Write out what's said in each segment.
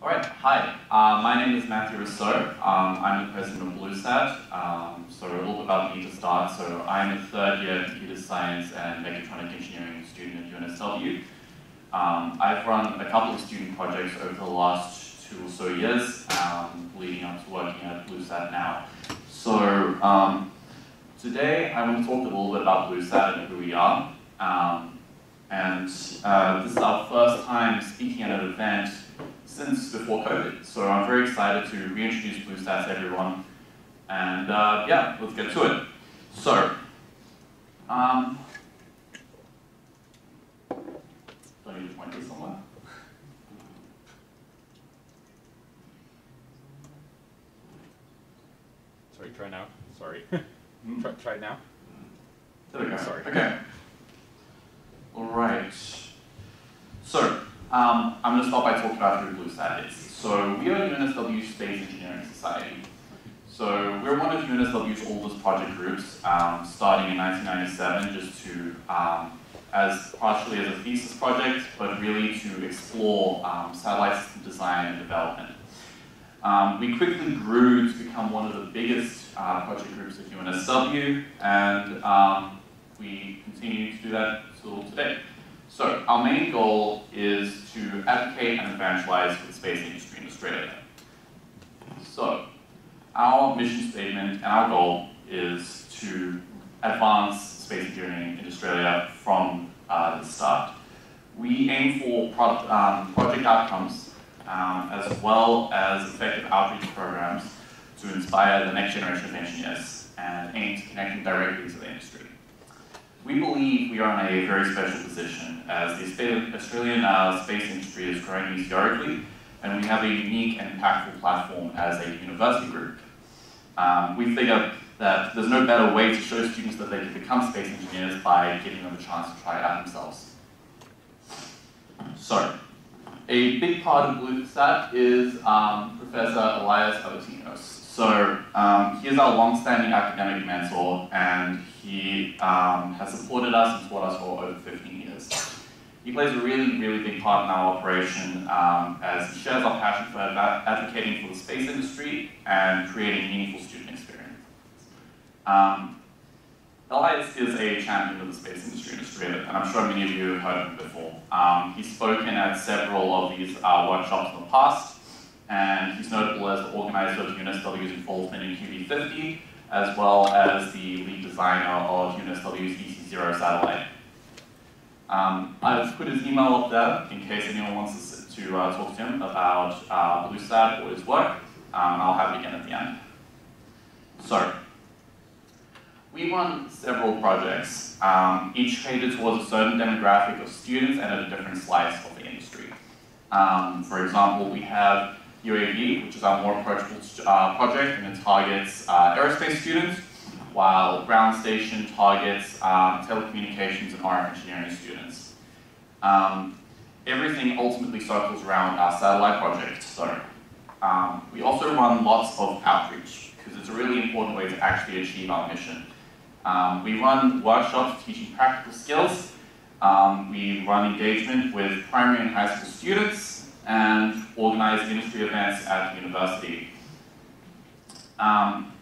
All right, hi. Uh, my name is Matthew Rossouw. Um, I'm the president of BlueSat. Um, so a little bit about me to start. So I'm a third year computer science and mechatronic engineering student at UNSW. Um, I've run a couple of student projects over the last two or so years, um, leading up to working at BlueSat now. So um, today I want to talk a little bit about BlueSat and who we are. Um, and uh, this is our first time speaking at an event since before COVID. So I'm very excited to reintroduce BlueSat to everyone. And uh, yeah, let's get to it. So, um, do I need to point this somewhere? Sorry, try now. Sorry. Hmm? try, try now. There we go. Sorry. Okay. All right. So, um, I'm going to start by talking about who BlueSat is. So, we are UNSW Space Engineering Society. So, we're one of UNSW's oldest project groups, um, starting in 1997, just to, um, as partially as a thesis project, but really to explore um, satellite system design and development. Um, we quickly grew to become one of the biggest uh, project groups at UNSW, and um, we continue to do that till today. So our main goal is to advocate and evangelize for the space industry in Australia. So our mission statement and our goal is to advance space engineering in Australia from uh, the start. We aim for um, project outcomes um, as well as effective outreach programs to inspire the next generation of engineers and aim to connect them directly to the industry. We believe we are in a very special position as the Australian uh, space industry is growing meteorically and we have a unique and impactful platform as a university group. Um, we figure that there's no better way to show students that they can become space engineers by giving them a chance to try it out themselves. So, a big part of BlueSat is um, Professor Elias Aboutanios. So um, he is our long-standing academic mentor, and he um, has supported us and taught us for over 15 years. He plays a really, really big part in our operation um, as he shares our passion for advocating for the space industry and creating meaningful student experience. Um, Elias is a champion of the space industry in Australia, and I'm sure many of you have heard him before. Um, he's spoken at several of these uh, workshops in the past, and he's notable as the organizer of UNSW's involvement in QB50, as well as the lead designer of UNSW's EC0 satellite. Um, I've put his email up there in case anyone wants to uh, talk to him about uh, BlueSat or his work. Um, I'll have it again at the end. So, we run several projects, um, each catered towards a certain demographic of students and at a different slice of the industry. Um, for example, we have UAV, which is our more approachable uh, project, and it targets uh, aerospace students, while ground station targets um, telecommunications and RF engineering students. Um, everything ultimately circles around our satellite project, so um, we also run lots of outreach, because it's a really important way to actually achieve our mission. Um, we run workshops teaching practical skills. Um, we run engagement with primary and high school students and organize industry events at the university. Um,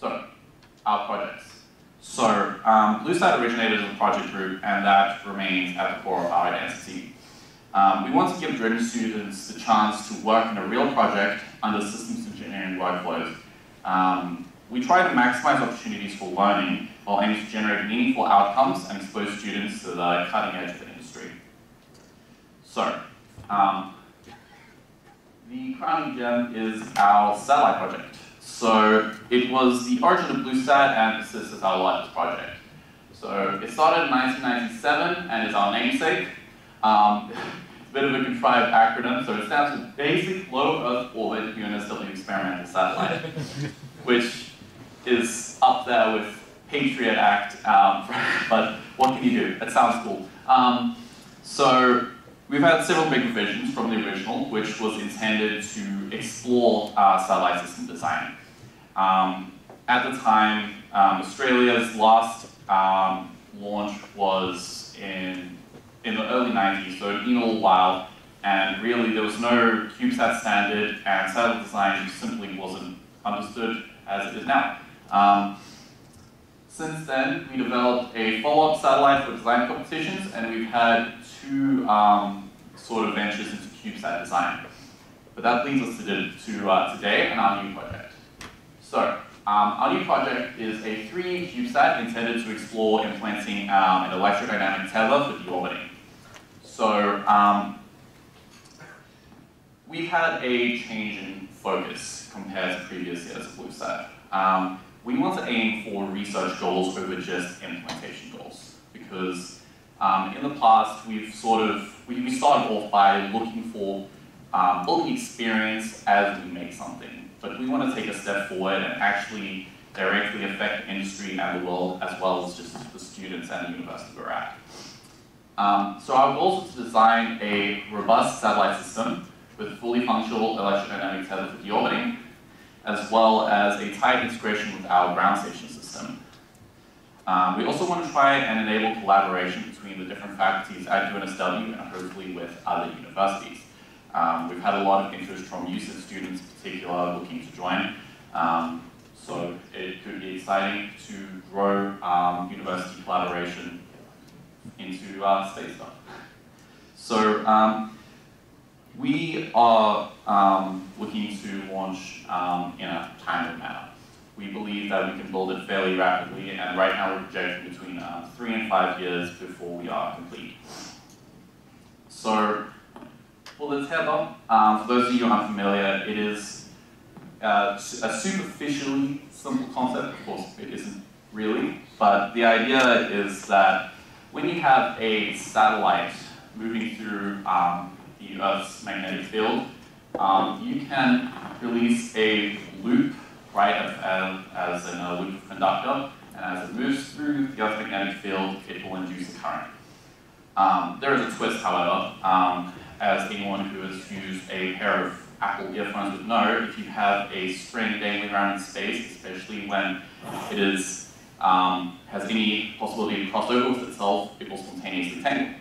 so, our projects. So, um, BlueSat originated as a project group and that remains at the core of our identity. Um, we want to give driven students the chance to work in a real project under systems engineering workflows. Um, we try to maximize opportunities for learning while aiming to generate meaningful outcomes and expose students to the cutting edge of the industry. So, um, the crowning gem is our satellite project. So it was the origin of BlueSat and persists as our largest project. So it started in 1997 and is our namesake. Um, it's a bit of a contrived acronym, so it stands for Basic Low Earth Orbit UNSW Experimental Satellite, which is up there with Patriot Act, um, but what can you do? It sounds cool. Um, several big revisions from the original, which was intended to explore uh, satellite system design. Um, at the time, um, Australia's last um, launch was in, in the early 90s, so been a while, and really there was no CubeSat standard, and satellite design simply wasn't understood as it is now. Um, since then, we developed a follow-up satellite for design competitions, and we've had two um, sort of ventures into CubeSat design. But that leads us to, to uh, today and our new project. So, um, our new project is a 3U CubeSat intended to explore implanting um, an electrodynamic tether for deorbiting. So, um, we've had a change in focus compared to previous years of BlueSat. Um, we want to aim for research goals over just implementation goals because um, in the past we've sort of, we, we started off by looking for um, building experience as we make something, but we want to take a step forward and actually directly affect industry and the world as well as just the students and the university we're at. Um, so our goal is to design a robust satellite system with fully functional electrodynamic for deorbiting, as well as a tight integration with our ground station system. Um, we also want to try and enable collaboration between the different faculties at UNSW and hopefully with other universities. Um, we've had a lot of interest from UCIT students in particular looking to join. Um, so it could be exciting to grow um, university collaboration into uh, space stuff. So um, we are um, looking to launch in a timely manner. We believe that we can build it fairly rapidly, and right now we're projecting between uh, three and five years before we are complete. So for the tether, for those of you unfamiliar, it is uh, a superficially simple concept. Of course, it isn't really, but the idea is that when you have a satellite moving through um, the Earth's magnetic field, um, you can release a loop, right, as, as in a loop conductor, and as it moves through the Earth's magnetic field, it will induce a current. Um, there is a twist, however, um, as anyone who has used a pair of Apple earphones would know, if you have a string dangling around in space, especially when it is um, has any possibility to cross over with itself, it will spontaneously tangle.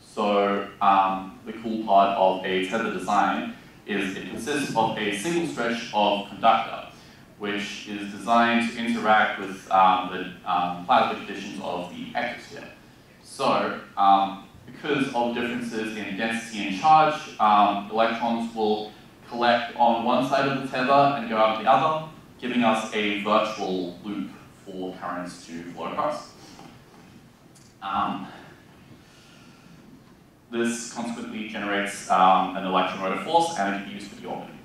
So um, the cool part of a tether design is it consists of a single stretch of conductor, which is designed to interact with um, the um, plasma conditions of the ectosphere. So um, because of differences in density and charge, um, electrons will collect on one side of the tether and go out the other, giving us a virtual loop for currents to flow across. Um, this consequently generates um, an electromotive force and it can be used for deorbiting.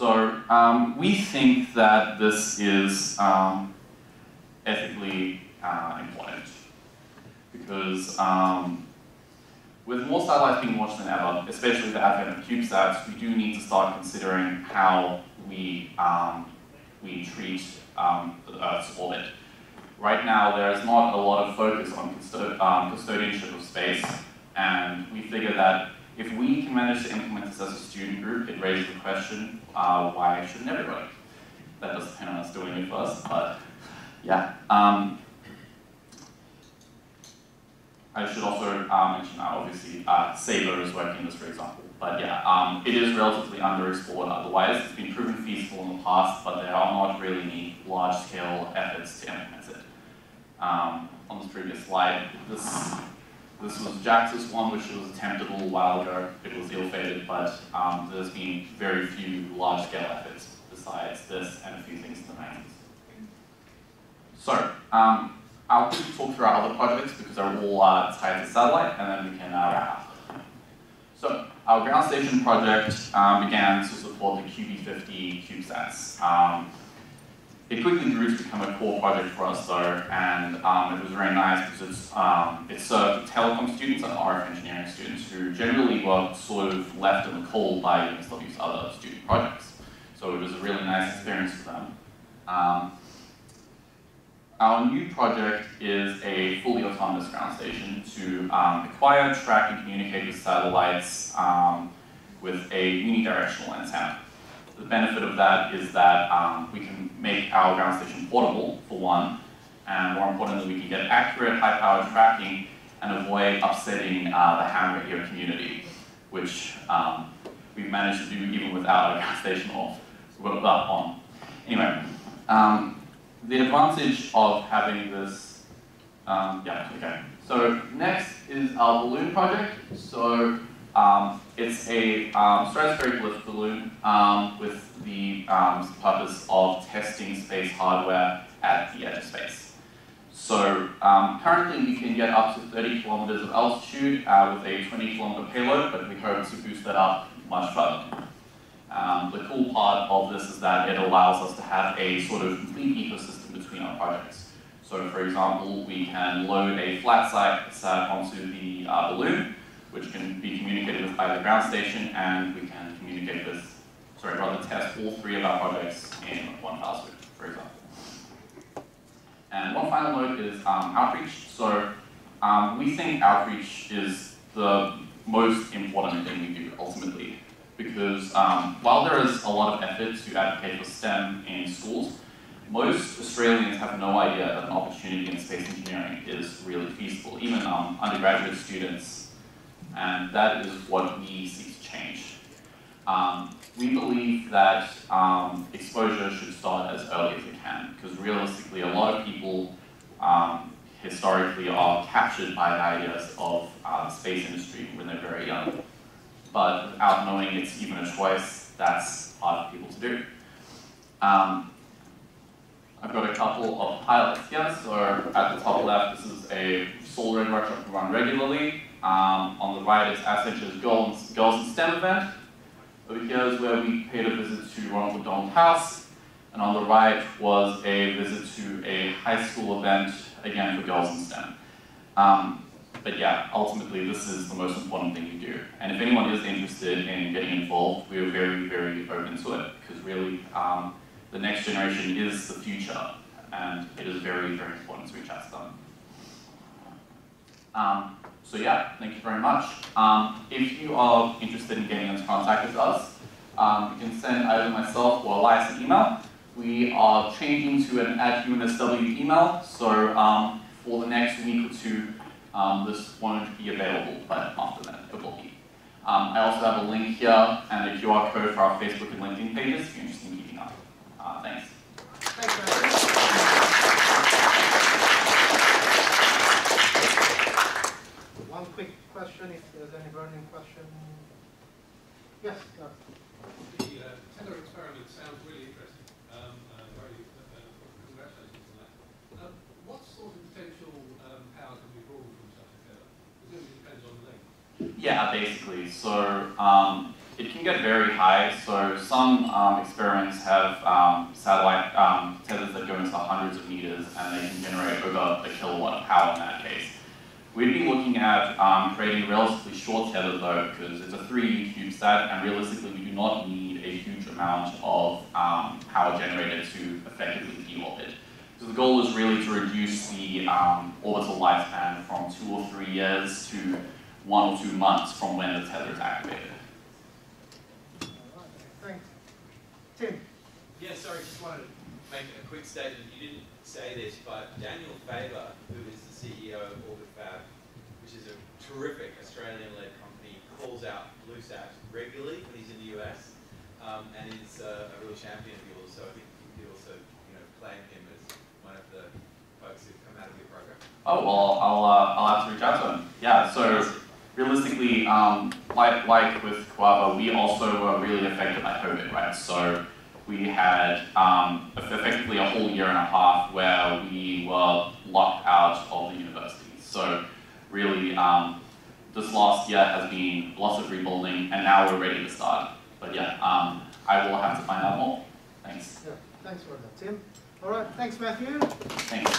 So um, we think that this is um, ethically uh, important because um, with more satellites being launched than ever, especially with the advent of CubeSats, we do need to start considering how we, um, we treat um, the Earth's orbit. Right now, there is not a lot of focus on um, custodianship of space, and we figure that if we can manage to implement this as a student group, it raises the question, uh, why shouldn't everybody? That doesn't depend on us doing it first, but yeah. Um, I should also uh, mention that obviously uh, Sabre is working this, for example. But yeah, um, it is relatively underexplored otherwise. It's been proven feasible in the past, but there are not really any large-scale efforts to implement it. Um, on this previous slide, this this was JAXUS one, which was attempted a little while ago. It was ill-fated, but um, there's been very few large-scale efforts besides this and a few things in the 90s. So, um, I'll talk through our other projects because they're all uh, tied to satellite, and then we can uh, wrap up. So, our ground station project um, began to support the QB50 CubeSats. Um, it quickly grew to become a core project for us though, and um, it was very nice because it's, um, it served telecom students and RF engineering students who generally were sort of left in the cold by UNSW's other student projects. So it was a really nice experience for them. Um, our new project is a fully autonomous ground station to um, acquire, track, and communicate with satellites um, with a unidirectional antenna. The benefit of that is that um, we can make our ground station portable, for one, and more importantly, we can get accurate, high-powered tracking and avoid upsetting uh, the ham radio community, which um, we've managed to do even without a gas station off, well, on. Anyway, um, the advantage of having this, um, yeah, okay. So next is our balloon project. So um, it's a um, stratospheric lift balloon um, with the um, purpose of testing space hardware at the edge of space. So um, currently we can get up to 30 kilometers of altitude uh, with a 20 kilometer payload, but we hope to boost that up much further. Um, the cool part of this is that it allows us to have a sort of complete ecosystem between our projects. So for example, we can load a flat sat onto the uh, balloon, which can be communicated with by the ground station, and we can communicate with, sorry, rather test all three of our projects in one swoop, for example. And one final note is um, outreach. So um, we think outreach is the most important thing we do ultimately, because um, while there is a lot of effort to advocate for STEM in schools, most Australians have no idea that an opportunity in space engineering is really feasible, even um, undergraduate students, and that is what we seek to change. Um, we believe that um, exposure should start as early as it can, because realistically, a lot of people um, historically are captured by the ideas of uh, space industry when they're very young. But without knowing it's even a choice, that's hard for people to do. Um, I've got a couple of pilots here. So at the top left, this is a solar we run regularly. Um, on the right is Ascension's Girls, Girls in STEM event. Over here is where we paid a visit to Ronald McDonald House. And on the right was a visit to a high school event, again for girls in STEM. Um, but yeah, ultimately this is the most important thing we do. And if anyone is interested in getting involved, we are very, very open to it. Because really, um, the next generation is the future, and it is very, very important to reach out to them. Um, so yeah, thank you very much. Um, if you are interested in getting into contact with us, um, you can send either myself or Elias an email. We are changing to an at email, so um, for the next week or two, um, this won't be available, but after that it will be. I also have a link here and a QR code for our Facebook and LinkedIn pages if you're interested in keeping up. Uh, thanks. Thanks, One quick question, if there's any burning question. Yes, sir. The uh, tether experiment sounds really interesting. Um, uh, very, uh, congratulations on that. Um, what sort of potential um, power can be drawn from such a tether? Presumably it depends on the length. Yeah, basically. So um, it can get very high. So some um, experiments have um, satellite um, tethers that go into the hundreds of meters and they can generate over a kilowatt of power in that case. We'd be looking at um, creating a relatively short tether though, because it's a 3U CubeSat, and realistically we do not need a huge amount of um, power generated to effectively deorbit. So the goal is really to reduce the um, orbital lifespan from two or three years to one or two months from when the tether is activated. Thanks. Tim? Yeah, sorry, just wanted to make a quick statement. You didn't say this, but Daniel Faber, who is the CEO of OrbitFab, which is a terrific Australian-led company, calls out BlueSat regularly when he's in the US, um, and is uh, a real champion of yours. So I think you could also, you know, claim him as one of the folks who've come out of your program. Oh, well, I'll, uh, I'll have to reach out to him. Yeah, so realistically, um, like, like with Koala, we also were really affected by COVID, right? So we had um, effectively a whole year and a half where we were locked out of the university. So really, um, this last year has been lots of rebuilding, and now we're ready to start. But yeah, um, I will have to find out more. Thanks. Yeah, thanks for that, Tim. All right, thanks, Matthew. Thanks.